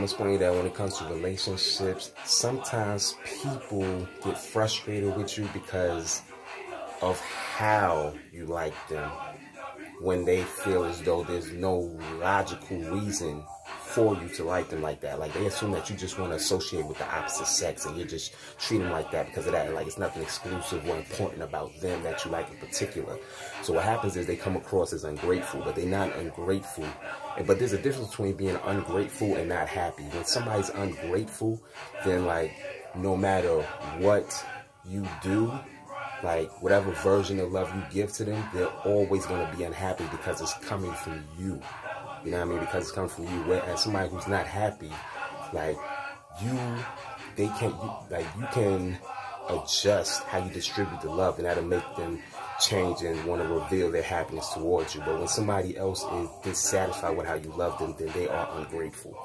I'm explaining that when it comes to relationships, sometimes people get frustrated with you because of how you like them when they feel as though there's no logical reason for you to like them like that. Like they assume that you just want to associate with the opposite sex and you just treat them like that because of that. Like it's nothing exclusive or important about them that you like in particular. So what happens is they come across as ungrateful, but they're not ungrateful. But there's a difference between being ungrateful and not happy. When somebody's ungrateful, then like no matter what you do, like whatever version of love you give to them, they're always going to be unhappy because it's coming from you. You know what I mean? Because it's coming from you. Whereas somebody who's not happy, like you, they can you, like you can adjust how you distribute the love, and that'll make them change and want to reveal their happiness towards you. But when somebody else is dissatisfied with how you love them, then they are ungrateful.